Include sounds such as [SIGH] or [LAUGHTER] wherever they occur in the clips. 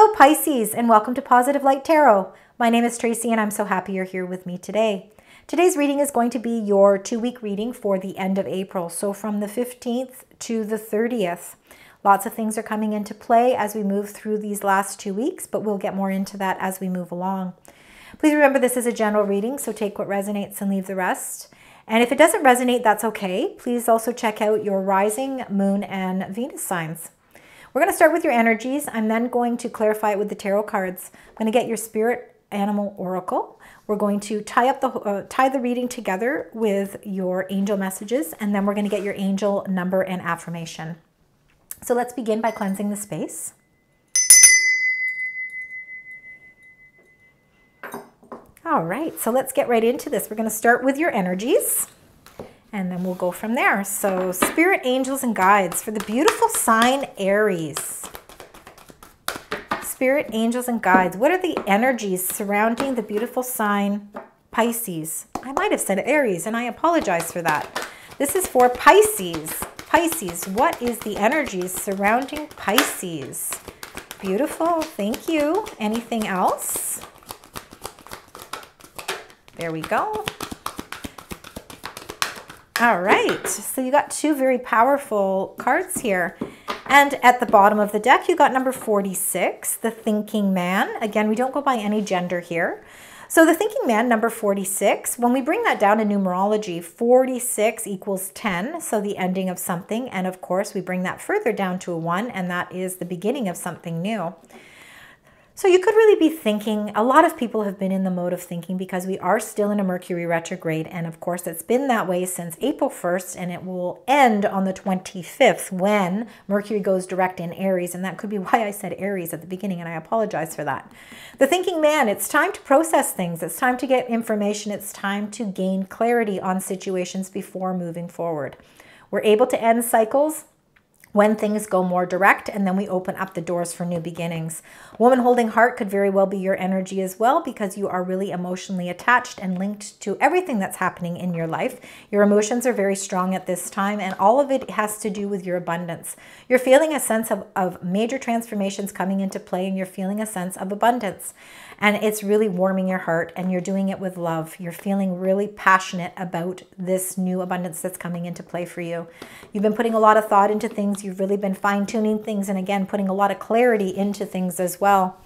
Hello, Pisces, and welcome to Positive Light Tarot. My name is Tracy, and I'm so happy you're here with me today. Today's reading is going to be your two week reading for the end of April, so from the 15th to the 30th. Lots of things are coming into play as we move through these last two weeks, but we'll get more into that as we move along. Please remember this is a general reading, so take what resonates and leave the rest. And if it doesn't resonate, that's okay. Please also check out your rising, moon, and Venus signs. We're going to start with your energies. I'm then going to clarify it with the tarot cards. I'm going to get your spirit animal oracle. We're going to tie up the uh, tie the reading together with your angel messages, and then we're going to get your angel number and affirmation. So let's begin by cleansing the space. All right, so let's get right into this. We're going to start with your energies and then we'll go from there. So spirit angels and guides for the beautiful sign Aries. Spirit angels and guides. What are the energies surrounding the beautiful sign Pisces? I might have said Aries and I apologize for that. This is for Pisces. Pisces, what is the energies surrounding Pisces? Beautiful, thank you. Anything else? There we go. All right, so you got two very powerful cards here. And at the bottom of the deck, you got number 46, the thinking man. Again, we don't go by any gender here. So the thinking man, number 46, when we bring that down in numerology, 46 equals 10, so the ending of something. And of course, we bring that further down to a 1, and that is the beginning of something new. So you could really be thinking, a lot of people have been in the mode of thinking because we are still in a Mercury retrograde. And of course, it's been that way since April 1st, and it will end on the 25th when Mercury goes direct in Aries. And that could be [LAUGHS] why I said Aries at the beginning, and I apologize for that. The thinking man, it's time to process things. It's time to get information. It's time to gain clarity on situations before moving forward. We're able to end cycles when things go more direct and then we open up the doors for new beginnings. Woman holding heart could very well be your energy as well because you are really emotionally attached and linked to everything that's happening in your life. Your emotions are very strong at this time and all of it has to do with your abundance. You're feeling a sense of, of major transformations coming into play and you're feeling a sense of abundance and it's really warming your heart and you're doing it with love. You're feeling really passionate about this new abundance that's coming into play for you. You've been putting a lot of thought into things. You've really been fine tuning things and again, putting a lot of clarity into things as well.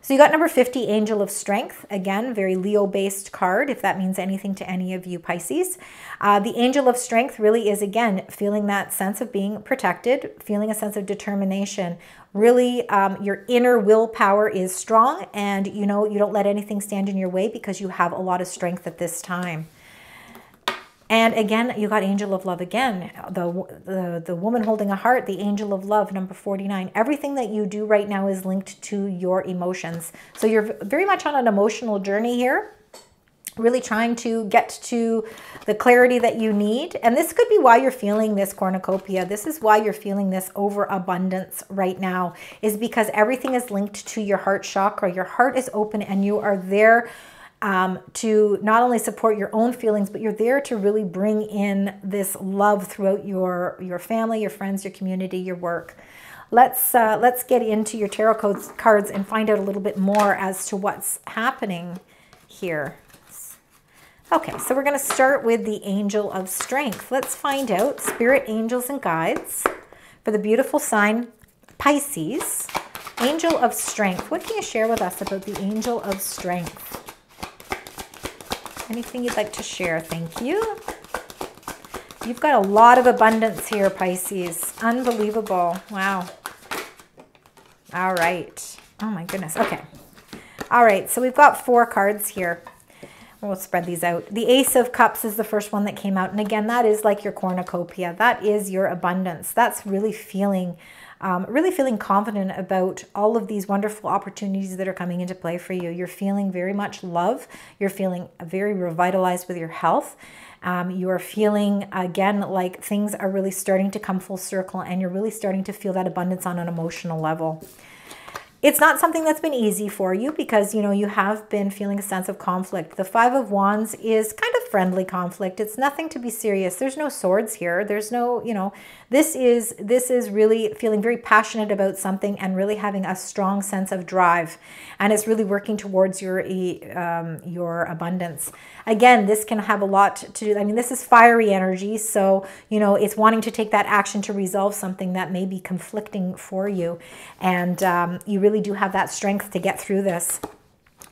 So you got number 50, Angel of Strength. Again, very Leo-based card, if that means anything to any of you Pisces. Uh, the Angel of Strength really is, again, feeling that sense of being protected, feeling a sense of determination. Really, um, your inner willpower is strong and, you know, you don't let anything stand in your way because you have a lot of strength at this time. And again, you got angel of love again. The, the, the woman holding a heart, the angel of love, number 49. Everything that you do right now is linked to your emotions. So you're very much on an emotional journey here really trying to get to the clarity that you need. And this could be why you're feeling this cornucopia. This is why you're feeling this overabundance right now is because everything is linked to your heart chakra. Your heart is open and you are there um, to not only support your own feelings, but you're there to really bring in this love throughout your, your family, your friends, your community, your work. Let's, uh, let's get into your tarot codes, cards and find out a little bit more as to what's happening here. Okay, so we're going to start with the Angel of Strength. Let's find out Spirit Angels and Guides for the beautiful sign Pisces. Angel of Strength. What can you share with us about the Angel of Strength? Anything you'd like to share? Thank you. You've got a lot of abundance here, Pisces. Unbelievable. Wow. All right. Oh my goodness. Okay. All right. So we've got four cards here. We'll spread these out. The Ace of Cups is the first one that came out. And again, that is like your cornucopia. That is your abundance. That's really feeling um, really feeling confident about all of these wonderful opportunities that are coming into play for you. You're feeling very much love. You're feeling very revitalized with your health. Um, you are feeling, again, like things are really starting to come full circle and you're really starting to feel that abundance on an emotional level. It's not something that's been easy for you because, you know, you have been feeling a sense of conflict. The Five of Wands is kind of friendly conflict. It's nothing to be serious. There's no swords here. There's no, you know, this is this is really feeling very passionate about something and really having a strong sense of drive, and it's really working towards your um, your abundance. Again, this can have a lot to do. I mean, this is fiery energy, so you know it's wanting to take that action to resolve something that may be conflicting for you, and um, you really do have that strength to get through this.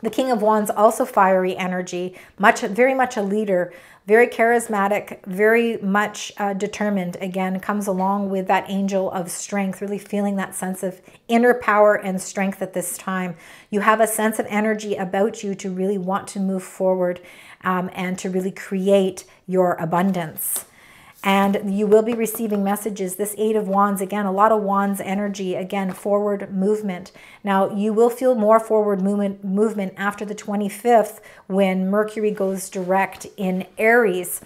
The King of Wands, also fiery energy, much, very much a leader, very charismatic, very much uh, determined. Again, comes along with that angel of strength, really feeling that sense of inner power and strength at this time. You have a sense of energy about you to really want to move forward um, and to really create your abundance and you will be receiving messages. This Eight of Wands, again, a lot of Wands energy, again, forward movement. Now, you will feel more forward movement, movement after the 25th when Mercury goes direct in Aries.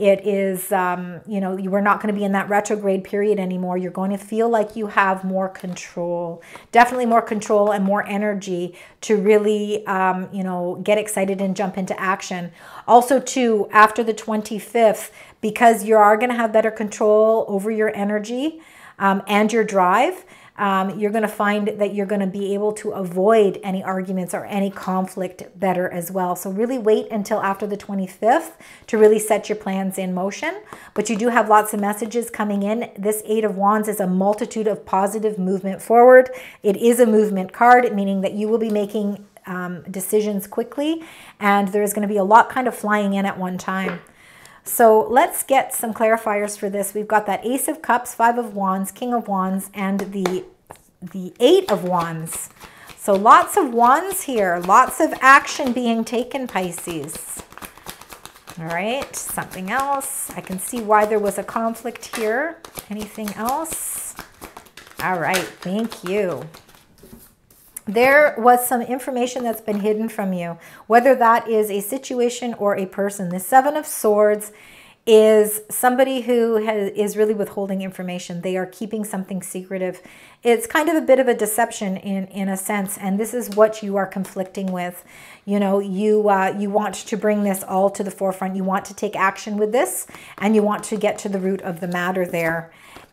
It is, um, you know, you are not going to be in that retrograde period anymore. You're going to feel like you have more control, definitely more control and more energy to really, um, you know, get excited and jump into action. Also, too, after the 25th, because you are going to have better control over your energy um, and your drive. Um, you're going to find that you're going to be able to avoid any arguments or any conflict better as well. So really wait until after the 25th to really set your plans in motion. But you do have lots of messages coming in. This Eight of Wands is a multitude of positive movement forward. It is a movement card, meaning that you will be making um, decisions quickly and there's going to be a lot kind of flying in at one time. So let's get some clarifiers for this. We've got that Ace of Cups, Five of Wands, King of Wands, and the, the Eight of Wands. So lots of wands here, lots of action being taken, Pisces. All right, something else. I can see why there was a conflict here. Anything else? All right, thank you there was some information that's been hidden from you, whether that is a situation or a person. The Seven of Swords is somebody who has, is really withholding information. They are keeping something secretive. It's kind of a bit of a deception in, in a sense, and this is what you are conflicting with. You know, you, uh, you want to bring this all to the forefront. You want to take action with this, and you want to get to the root of the matter there.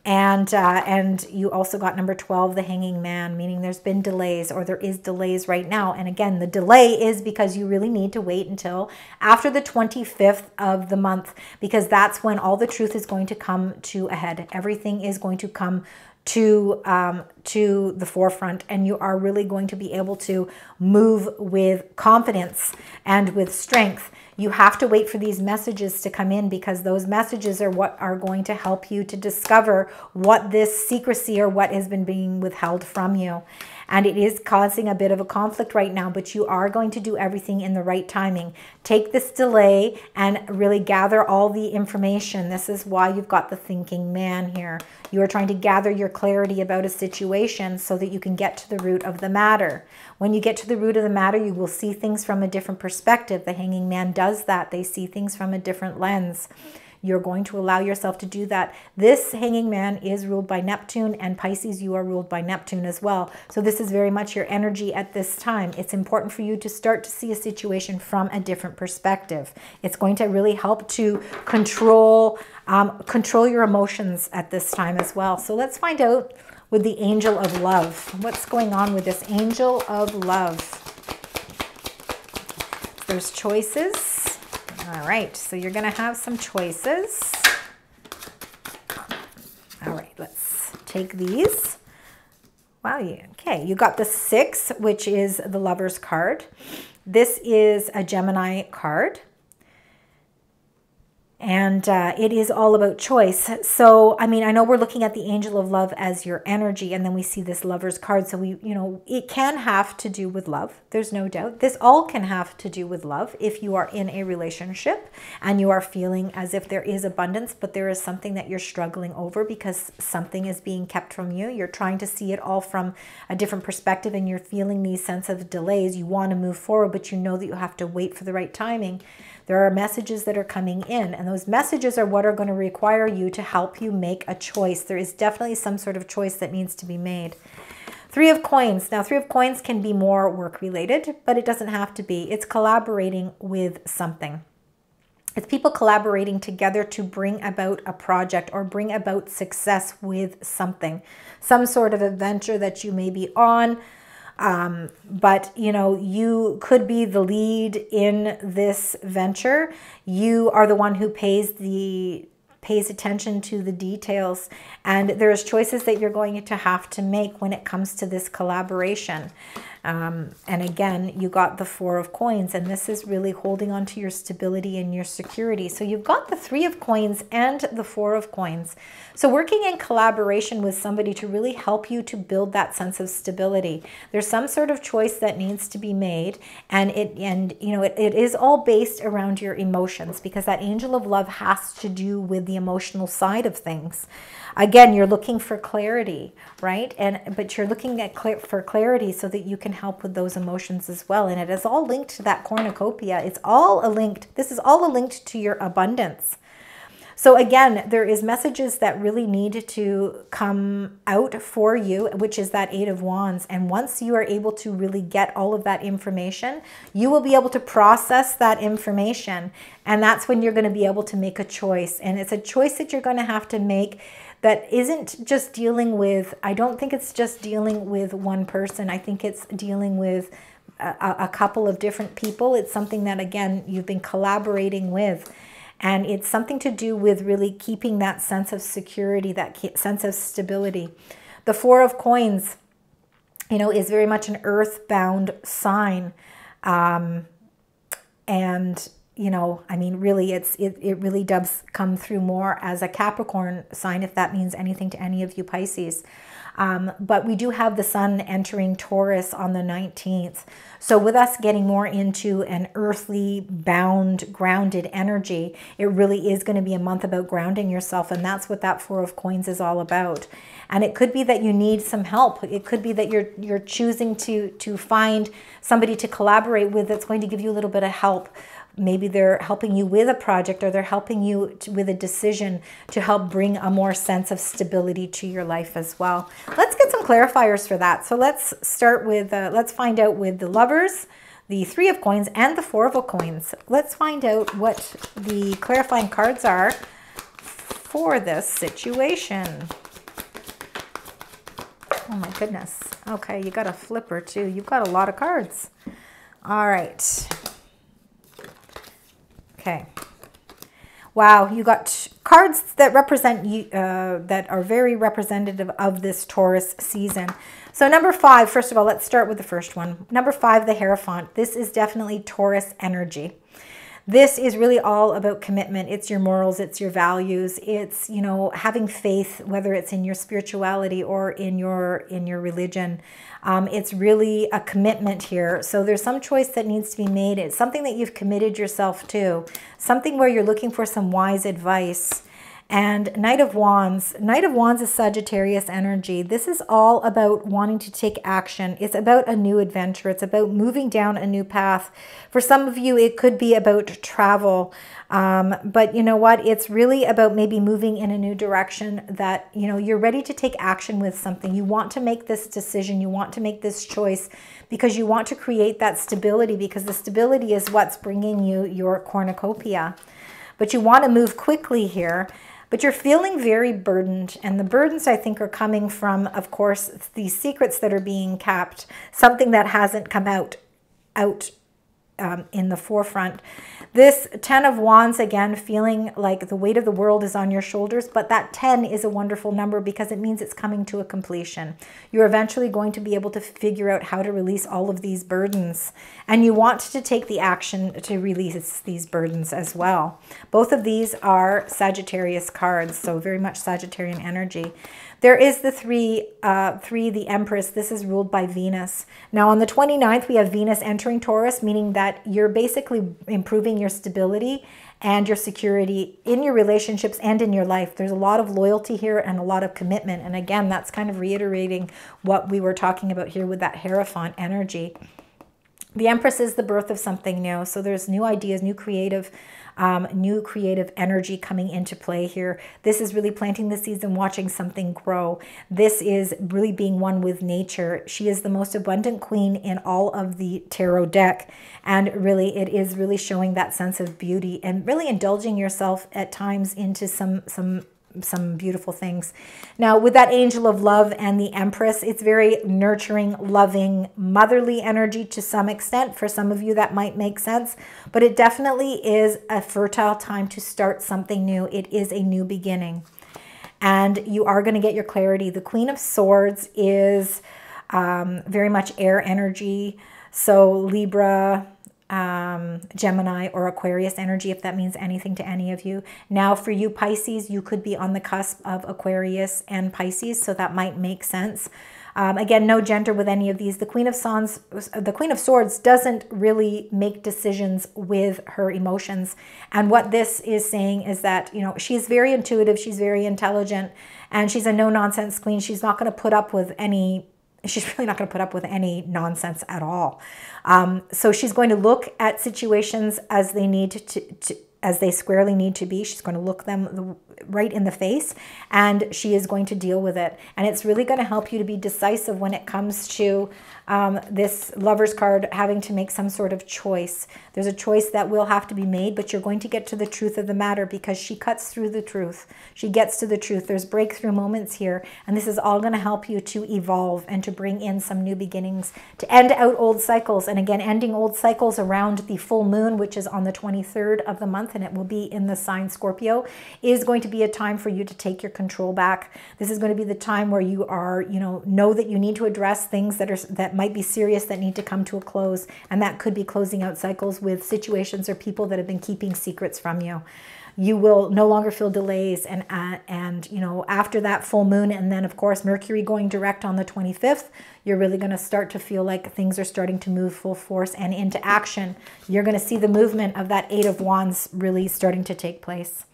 And, uh, and you also got number 12, the hanging man, meaning there's been delays or there is delays right now. And again, the delay is because you really need to wait until after the 25th of the month, because that's when all the truth is going to come to a head. Everything is going to come to um, to the forefront and you are really going to be able to move with confidence and with strength you have to wait for these messages to come in because those messages are what are going to help you to discover what this secrecy or what has been being withheld from you. And it is causing a bit of a conflict right now, but you are going to do everything in the right timing. Take this delay and really gather all the information. This is why you've got the thinking man here. You are trying to gather your clarity about a situation so that you can get to the root of the matter. When you get to the root of the matter, you will see things from a different perspective. The hanging man does that. They see things from a different lens. You're going to allow yourself to do that. This hanging man is ruled by Neptune, and Pisces, you are ruled by Neptune as well. So, this is very much your energy at this time. It's important for you to start to see a situation from a different perspective. It's going to really help to control. Um, control your emotions at this time as well. So let's find out with the angel of love. What's going on with this angel of love? There's choices. All right, so you're to have some choices. All right, let's take these. Wow, okay, you got the six, which is the lover's card. This is a Gemini card and uh, it is all about choice. So, I mean, I know we're looking at the angel of love as your energy, and then we see this lover's card. So, we, you know, it can have to do with love. There's no doubt. This all can have to do with love if you are in a relationship and you are feeling as if there is abundance, but there is something that you're struggling over because something is being kept from you. You're trying to see it all from a different perspective and you're feeling these sense of delays. You want to move forward, but you know that you have to wait for the right timing. There are messages that are coming in, and those messages are what are going to require you to help you make a choice. There is definitely some sort of choice that needs to be made. Three of coins. Now, three of coins can be more work related, but it doesn't have to be. It's collaborating with something. It's people collaborating together to bring about a project or bring about success with something, some sort of adventure that you may be on. Um, but you know, you could be the lead in this venture. You are the one who pays the pays attention to the details and there's choices that you're going to have to make when it comes to this collaboration um, and again, you got the Four of Coins, and this is really holding on to your stability and your security. So you've got the Three of Coins and the Four of Coins. So working in collaboration with somebody to really help you to build that sense of stability. There's some sort of choice that needs to be made, and it and you know it, it is all based around your emotions because that angel of love has to do with the emotional side of things again you're looking for clarity right and but you're looking at cl- for clarity so that you can help with those emotions as well and it is all linked to that cornucopia it's all a linked this is all a linked to your abundance so again, there is messages that really need to come out for you, which is that Eight of Wands. And once you are able to really get all of that information, you will be able to process that information. And that's when you're going to be able to make a choice. And it's a choice that you're going to have to make that isn't just dealing with, I don't think it's just dealing with one person. I think it's dealing with a, a couple of different people. It's something that, again, you've been collaborating with. And it's something to do with really keeping that sense of security, that sense of stability. The Four of Coins, you know, is very much an earthbound sign. Um, and you know, I mean, really, it's it, it really does come through more as a Capricorn sign, if that means anything to any of you Pisces. Um, but we do have the sun entering Taurus on the 19th. So with us getting more into an earthly bound, grounded energy, it really is going to be a month about grounding yourself. And that's what that Four of Coins is all about. And it could be that you need some help. It could be that you're you're choosing to to find somebody to collaborate with that's going to give you a little bit of help maybe they're helping you with a project or they're helping you to, with a decision to help bring a more sense of stability to your life as well. Let's get some clarifiers for that. So let's start with, uh, let's find out with the lovers, the three of coins and the four of coins. Let's find out what the clarifying cards are for this situation. Oh my goodness. Okay, you got a flipper too. You've got a lot of cards. All right. Okay. Wow, you got cards that represent you, uh, that are very representative of this Taurus season. So number five, first of all, let's start with the first one. Number five, the Hierophant. This is definitely Taurus energy. This is really all about commitment. It's your morals, it's your values, it's, you know, having faith, whether it's in your spirituality or in your in your religion. Um, it's really a commitment here. So there's some choice that needs to be made. It's something that you've committed yourself to, something where you're looking for some wise advice. And Knight of Wands, Knight of Wands is Sagittarius energy. This is all about wanting to take action. It's about a new adventure. It's about moving down a new path. For some of you, it could be about travel. Um, but you know what? It's really about maybe moving in a new direction that, you know, you're ready to take action with something. You want to make this decision. You want to make this choice because you want to create that stability because the stability is what's bringing you your cornucopia. But you want to move quickly here but you're feeling very burdened. And the burdens, I think, are coming from, of course, these secrets that are being kept, something that hasn't come out out um, in the forefront. This 10 of Wands, again, feeling like the weight of the world is on your shoulders, but that 10 is a wonderful number because it means it's coming to a completion. You're eventually going to be able to figure out how to release all of these burdens, and you want to take the action to release these burdens as well. Both of these are Sagittarius cards, so very much Sagittarian energy. There is the three, uh, three, the Empress. This is ruled by Venus. Now on the 29th, we have Venus entering Taurus, meaning that you're basically improving your stability and your security in your relationships and in your life. There's a lot of loyalty here and a lot of commitment. And again, that's kind of reiterating what we were talking about here with that Hierophant energy. The Empress is the birth of something new. So there's new ideas, new creative um, new creative energy coming into play here. This is really planting the seeds and watching something grow. This is really being one with nature. She is the most abundant queen in all of the tarot deck. And really, it is really showing that sense of beauty and really indulging yourself at times into some, some some beautiful things. Now, with that angel of love and the empress, it's very nurturing, loving, motherly energy to some extent. For some of you, that might make sense, but it definitely is a fertile time to start something new. It is a new beginning, and you are going to get your clarity. The Queen of Swords is um, very much air energy. So, Libra, um, Gemini or Aquarius energy, if that means anything to any of you. Now, for you Pisces, you could be on the cusp of Aquarius and Pisces, so that might make sense. Um, again, no gender with any of these. The Queen of Swords, the Queen of Swords doesn't really make decisions with her emotions. And what this is saying is that, you know, she's very intuitive, she's very intelligent, and she's a no-nonsense queen. She's not going to put up with any she's really not going to put up with any nonsense at all. Um, so she's going to look at situations as they need to, to, as they squarely need to be. She's going to look them right in the face and she is going to deal with it. And it's really going to help you to be decisive when it comes to um, this lover's card having to make some sort of choice. There's a choice that will have to be made, but you're going to get to the truth of the matter because she cuts through the truth. She gets to the truth. There's breakthrough moments here, and this is all going to help you to evolve and to bring in some new beginnings, to end out old cycles. And again, ending old cycles around the full moon, which is on the 23rd of the month, and it will be in the sign Scorpio, is going to be a time for you to take your control back. This is going to be the time where you are, you know, know that you need to address things that are that might be serious that need to come to a close. And that could be closing out cycles with situations or people that have been keeping secrets from you. You will no longer feel delays. And, uh, and you know, after that full moon, and then, of course, Mercury going direct on the 25th, you're really going to start to feel like things are starting to move full force and into action. You're going to see the movement of that Eight of Wands really starting to take place.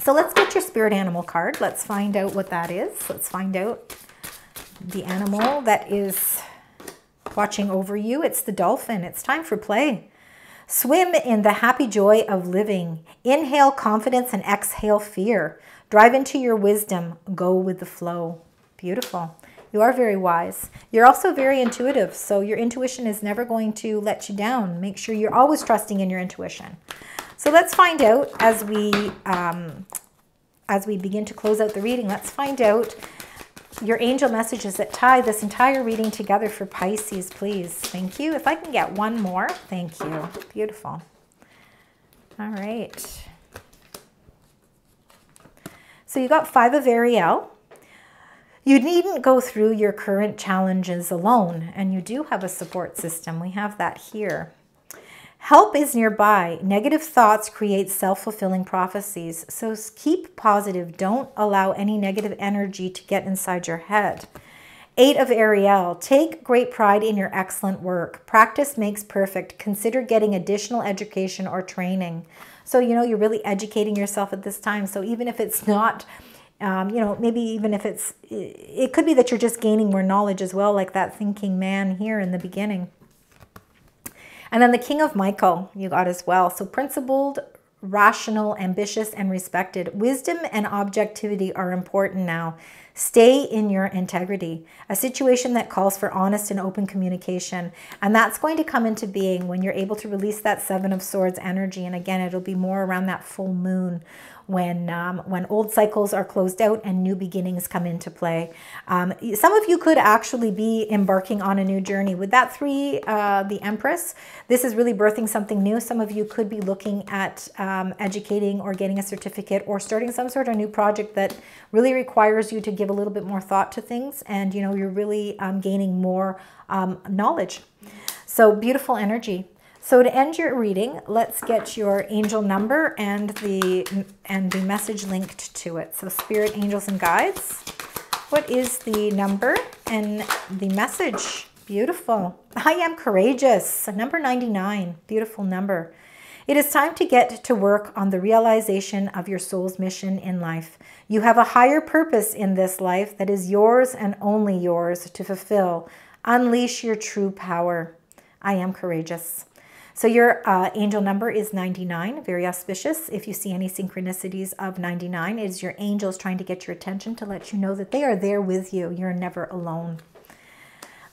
So let's get your spirit animal card. Let's find out what that is. Let's find out the animal that is watching over you. It's the dolphin. It's time for play. Swim in the happy joy of living. Inhale confidence and exhale fear. Drive into your wisdom. Go with the flow. Beautiful. You are very wise. You're also very intuitive, so your intuition is never going to let you down. Make sure you're always trusting in your intuition. So let's find out as we um, as we begin to close out the reading. Let's find out your angel messages that tie this entire reading together for Pisces, please. Thank you. If I can get one more, thank you. Beautiful. All right. So you got five of Ariel. You needn't go through your current challenges alone, and you do have a support system. We have that here. Help is nearby. Negative thoughts create self-fulfilling prophecies. So keep positive. Don't allow any negative energy to get inside your head. Eight of Ariel, take great pride in your excellent work. Practice makes perfect. Consider getting additional education or training. So, you know, you're really educating yourself at this time. So even if it's not, um, you know, maybe even if it's, it could be that you're just gaining more knowledge as well, like that thinking man here in the beginning. And then the King of Michael you got as well. So principled, rational, ambitious, and respected. Wisdom and objectivity are important now. Stay in your integrity, a situation that calls for honest and open communication. And that's going to come into being when you're able to release that Seven of Swords energy. And again, it'll be more around that full moon when um, when old cycles are closed out and new beginnings come into play. Um, some of you could actually be embarking on a new journey. With that three, uh, the Empress, this is really birthing something new. Some of you could be looking at um, educating or getting a certificate or starting some sort of new project that really requires you to give a little bit more thought to things and you know you're really um, gaining more um, knowledge. So beautiful energy. So to end your reading, let's get your angel number and the and the message linked to it. So spirit, angels, and guides. What is the number and the message? Beautiful. I am courageous. Number 99. Beautiful number. It is time to get to work on the realization of your soul's mission in life. You have a higher purpose in this life that is yours and only yours to fulfill. Unleash your true power. I am courageous. So your uh, angel number is 99, very auspicious. If you see any synchronicities of 99, it is your angels trying to get your attention to let you know that they are there with you. You're never alone.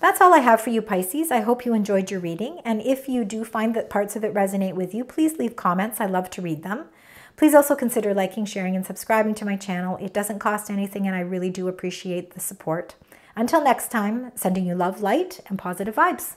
That's all I have for you, Pisces. I hope you enjoyed your reading. And if you do find that parts of it resonate with you, please leave comments. I love to read them. Please also consider liking, sharing, and subscribing to my channel. It doesn't cost anything, and I really do appreciate the support. Until next time, sending you love, light, and positive vibes.